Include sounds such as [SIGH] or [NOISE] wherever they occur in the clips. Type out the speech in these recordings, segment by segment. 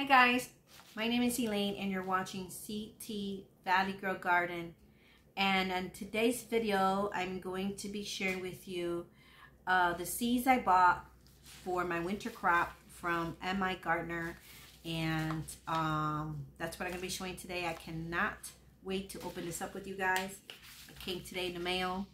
Hi guys, my name is Elaine and you're watching CT Valley Girl Garden. And in today's video, I'm going to be sharing with you uh, the seeds I bought for my winter crop from M.I. Gardner. And um, that's what I'm going to be showing today. I cannot wait to open this up with you guys. It came today in the mail.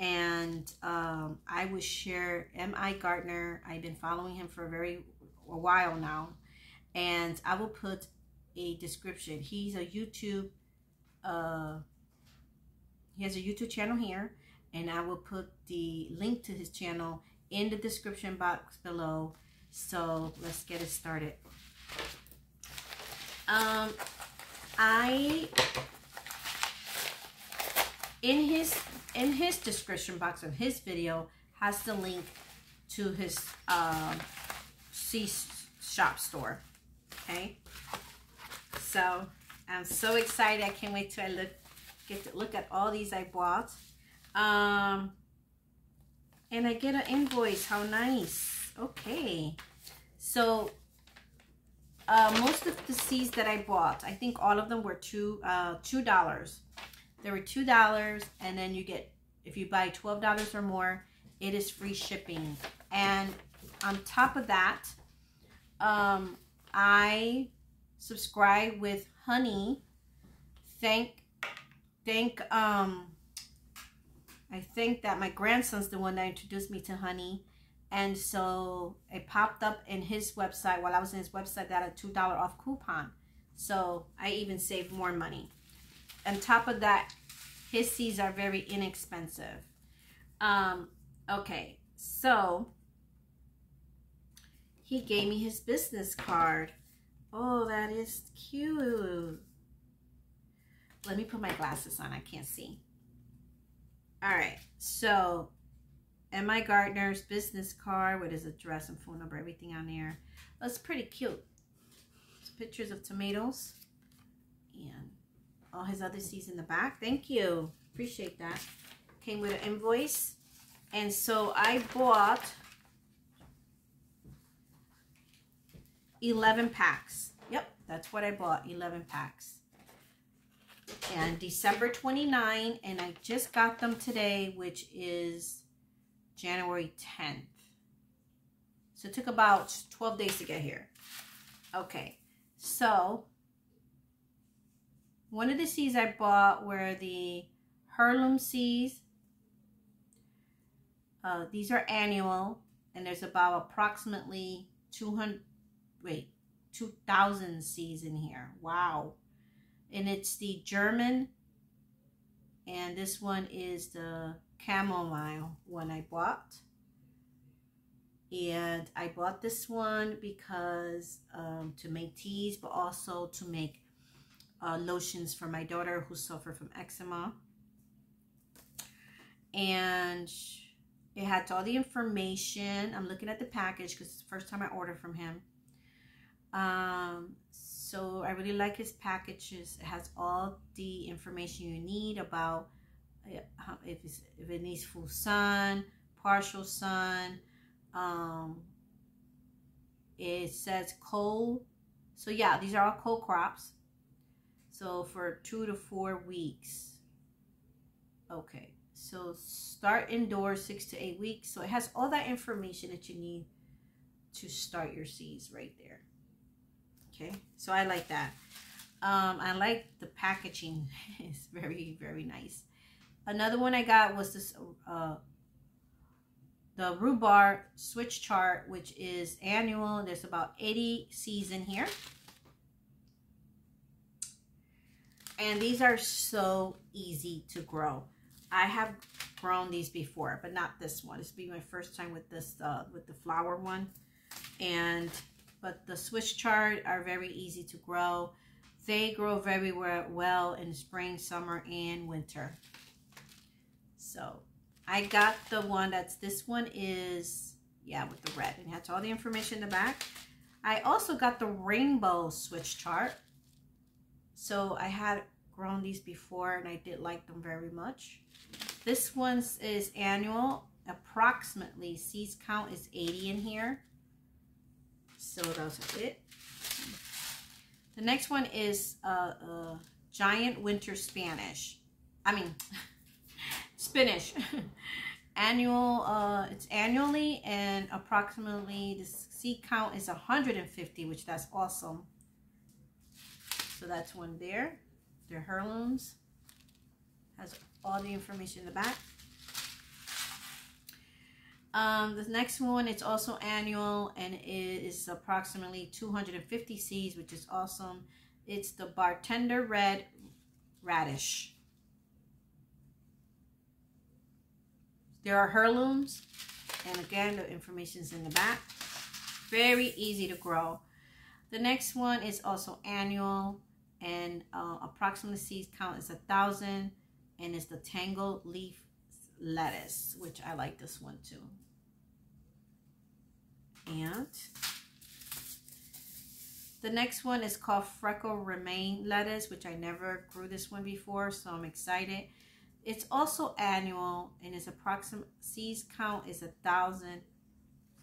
And um, I will share M.I. Gardner. I've been following him for a very a while now and I will put a description. He's a YouTube, uh, he has a YouTube channel here, and I will put the link to his channel in the description box below. So let's get it started. Um, I in his in his description box of his video has the link to his um, C shop store okay? So I'm so excited. I can't wait till I look get to look at all these I bought. Um, and I get an invoice. How nice. Okay. So uh, most of the seeds that I bought, I think all of them were two uh, two dollars. There were two dollars, and then you get if you buy twelve dollars or more, it is free shipping. And on top of that, um, I subscribe with Honey. Thank, thank, um, I think that my grandson's the one that introduced me to Honey. And so it popped up in his website while I was in his website that a $2 off coupon. So I even saved more money. On top of that, his seeds are very inexpensive. Um, okay, so he gave me his business card. Oh, that is cute. Let me put my glasses on. I can't see. All right. So, M.I. Gardner's business card with his address and phone number, everything on there. Oh, That's pretty cute. It's pictures of tomatoes and all his other seeds in the back. Thank you. Appreciate that. Came with an invoice. And so I bought 11 packs. Yep, that's what I bought, 11 packs. And December 29, and I just got them today, which is January 10th. So it took about 12 days to get here. Okay, so one of the seeds I bought were the heirloom seeds. Uh, these are annual, and there's about approximately 200, wait, 2000 C's in here. Wow. And it's the German. And this one is the chamomile one I bought. And I bought this one because um, to make teas, but also to make uh, lotions for my daughter who suffer from eczema. And it had all the information. I'm looking at the package because it's the first time I ordered from him. Um, so I really like his packages. It has all the information you need about uh, if, if it needs full sun, partial sun. Um, it says cold. So yeah, these are all cold crops. So for two to four weeks. Okay, so start indoors six to eight weeks. So it has all that information that you need to start your seeds right there okay so I like that. Um, I like the packaging. [LAUGHS] It's very very nice. Another one I got was this uh, the rhubarb Swiss chard which is annual. There's about 80 season here. And these are so easy to grow. I have grown these before but not this one. This will be my first time with this uh, with the flower one. And but the Swiss chard are very easy to grow. They grow very well in spring, summer, and winter. So I got the one that's, this one is, yeah, with the red. And it has all the information in the back. I also got the rainbow Swiss chard. So I had grown these before and I did like them very much. This one is annual. Approximately, seeds count is 80 in here. So those are it. The next one is uh, uh, giant winter Spanish. I mean, [LAUGHS] spinach. [LAUGHS] Annual, uh, it's annually and approximately the seed count is 150, which that's awesome. So that's one there. They're heirlooms. Has all the information in the back. Um, the next one, it's also annual and it is approximately 250 seeds, which is awesome. It's the Bartender Red Radish. There are heirlooms, and again, the information is in the back. Very easy to grow. The next one is also annual, and uh, approximately seeds count is a thousand, and it's the Tangle Leaf lettuce, which I like this one too. And the next one is called Freckle Romaine lettuce, which I never grew this one before, so I'm excited. It's also annual, and its approximate seeds count is a thousand.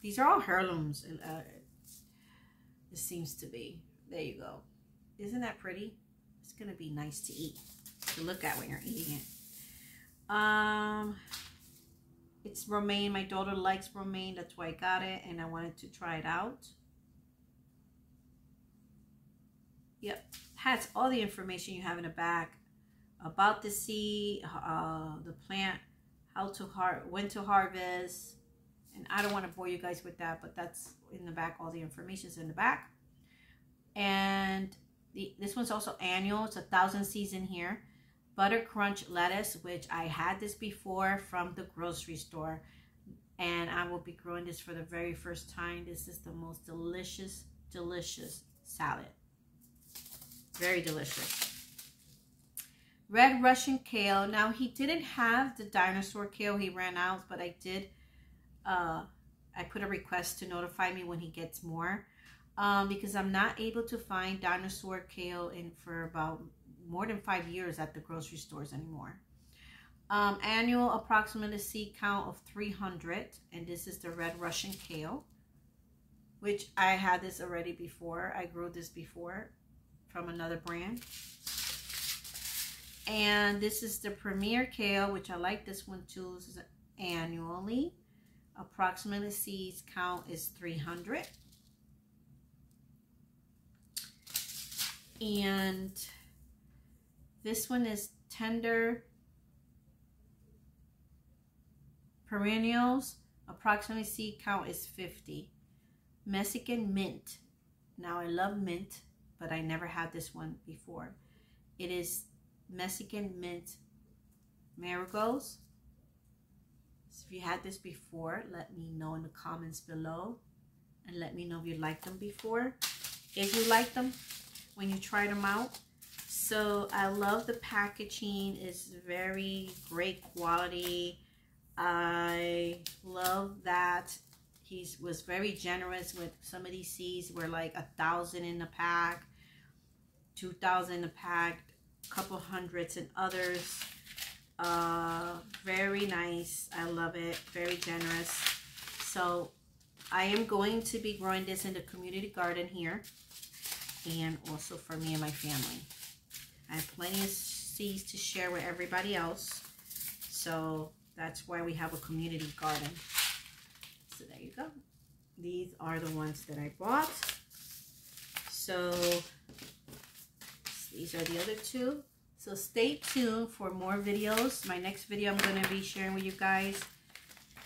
These are all heirlooms. Uh, it seems to be. There you go. Isn't that pretty? It's gonna be nice to eat, to look at when you're eating it. Um, it's romaine. My daughter likes romaine. That's why I got it. And I wanted to try it out. Yep. Has all the information you have in the back about the seed, uh, the plant, how to har when to harvest. And I don't want to bore you guys with that, but that's in the back. All the information is in the back. And the, this one's also annual. It's a thousand seeds in here butter crunch lettuce which i had this before from the grocery store. And i will be growing this for the very first time. This is the most delicious delicious salad. Very delicious. Red russian kale. Now he didn't have the dinosaur kale he ran out but i did uh i put a request to notify me when he gets more um, because i'm not able to find dinosaur kale in for about more than five years at the grocery stores anymore. Um, annual approximate seed count of 300. And this is the red Russian kale, which I had this already before. I grew this before from another brand. And this is the Premier Kale, which I like this one too. This is annually. Approximately seeds count is 300. And this one is tender perennials. Approximately seed count is 50. Mexican mint. Now I love mint, but I never had this one before. It is Mexican mint marigolds. So if you had this before, let me know in the comments below. And let me know if you liked them before. If you like them, when you tried them out, so I love the packaging. It's very great quality. I love that he was very generous with some of these seeds were like a thousand in a pack, two thousand in a pack, a couple hundreds in others. Uh, very nice. I love it. Very generous. So I am going to be growing this in the community garden here and also for me and my family. I have plenty of seeds to share with everybody else. So that's why we have a community garden. So there you go. These are the ones that I bought. So these are the other two. So stay tuned for more videos. My next video I'm going to be sharing with you guys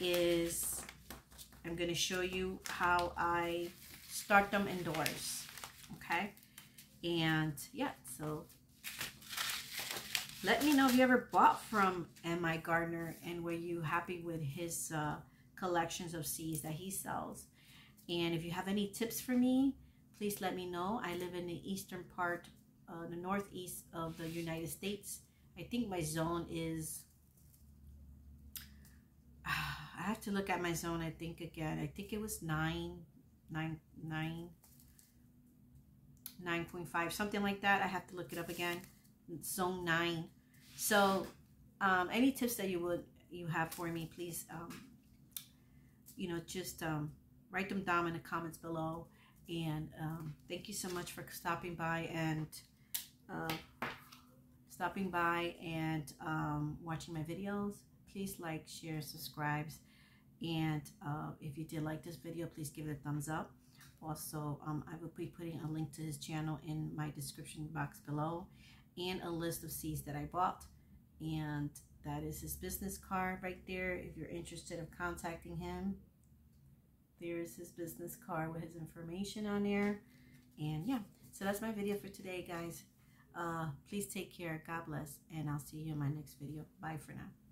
is I'm going to show you how I start them indoors. Okay. And yeah, so let me know if you ever bought from M.I. Gardner and were you happy with his uh, collections of seeds that he sells. And if you have any tips for me, please let me know. I live in the eastern part, uh, the northeast of the United States. I think my zone is, [SIGHS] I have to look at my zone, I think again. I think it was 9, 9, 9, 9.5, something like that. I have to look it up again. Zone 9. So um, any tips that you would you have for me, please, um, you know, just um, write them down in the comments below. And um, thank you so much for stopping by and uh, stopping by and um, watching my videos. Please like, share, subscribe. And uh, if you did like this video, please give it a thumbs up. Also, um, I will be putting a link to his channel in my description box below and a list of seeds that I bought. And that is his business card right there. If you're interested in contacting him, there's his business card with his information on there. And yeah, so that's my video for today, guys. Uh, please take care. God bless. And I'll see you in my next video. Bye for now.